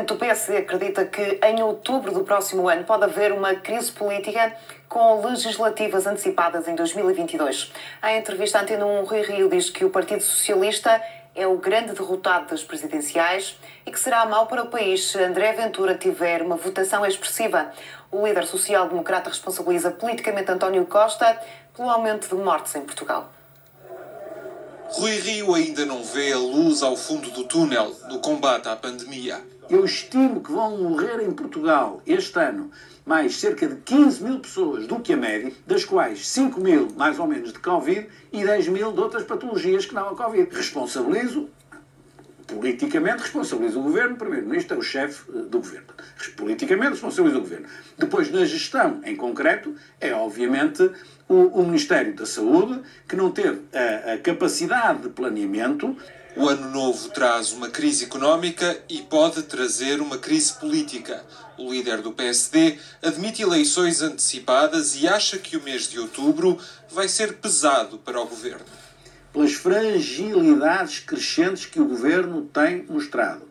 presidente do PSD acredita que em outubro do próximo ano pode haver uma crise política com legislativas antecipadas em 2022. Em entrevista à Antena 1, Rui Rio diz que o Partido Socialista é o grande derrotado das presidenciais e que será mau para o país se André Ventura tiver uma votação expressiva. O líder social-democrata responsabiliza politicamente António Costa pelo aumento de mortes em Portugal. Rui Rio ainda não vê a luz ao fundo do túnel no combate à pandemia. Eu estimo que vão morrer em Portugal este ano mais cerca de 15 mil pessoas do que a média, das quais 5 mil mais ou menos de Covid e 10 mil de outras patologias que não a Covid. Responsabilizo politicamente responsabiliza o governo, o primeiro-ministro é o chefe eh, do governo. Politicamente responsabiliza o governo. Depois, na gestão em concreto, é obviamente o, o Ministério da Saúde, que não teve a, a capacidade de planeamento o ano novo traz uma crise económica e pode trazer uma crise política. O líder do PSD admite eleições antecipadas e acha que o mês de outubro vai ser pesado para o governo. Pelas fragilidades crescentes que o governo tem mostrado,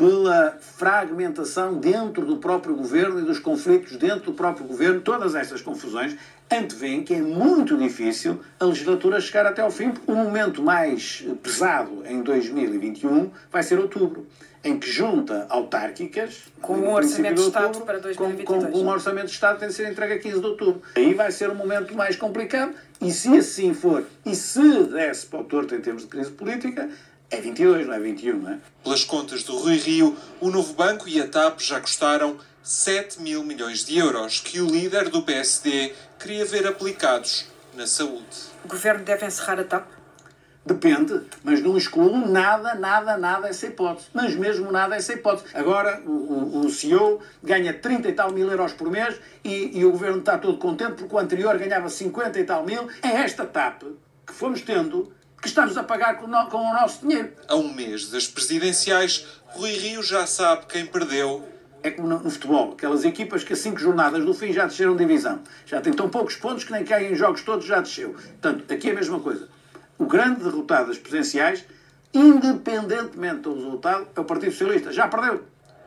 pela fragmentação dentro do próprio governo e dos conflitos dentro do próprio governo, todas estas confusões antevêem que é muito difícil a legislatura chegar até ao fim. O momento mais pesado em 2021 vai ser outubro, em que junta autárquicas. Com um orçamento de, Estado para 2022. Com, com um orçamento de Estado tem de ser entregue a 15 de outubro. Aí vai ser o momento mais complicado, e se assim for, e se desse para o torto em termos de crise política, é 22, não é 21, não é? Pelas contas do Rui Rio, o novo banco e a TAP já custaram 7 mil milhões de euros que o líder do PSD queria ver aplicados na saúde. O governo deve encerrar a TAP? Depende, mas não excluo nada, nada, nada essa hipótese. Mas mesmo nada essa hipótese. Agora o, o, o CEO ganha 30 e tal mil euros por mês e, e o governo está todo contente porque o anterior ganhava 50 e tal mil. É esta TAP que fomos tendo que estamos a pagar com, no, com o nosso dinheiro. A um mês das presidenciais, Rui Rio já sabe quem perdeu é como no, futebol, aquelas equipas que a cinco jornadas do fim já desceram divisão. Já têm tão poucos pontos que nem caem em jogos todos, já desceu. Portanto, aqui é a mesma coisa. O grande derrotado das presenciais, independentemente do resultado, é o Partido Socialista. Já perdeu.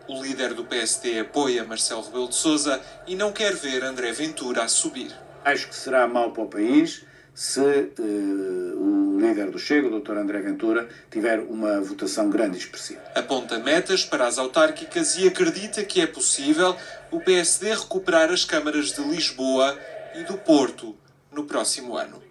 O líder do PSD apoia Marcelo Rebelo de Sousa e não quer ver André Ventura a subir. Acho que será mau para o país se uh, o líder do Chega, o Dr. André Ventura, tiver uma votação grande e expressiva. Aponta metas para as autárquicas e acredita que é possível o PSD recuperar as câmaras de Lisboa e do Porto no próximo ano.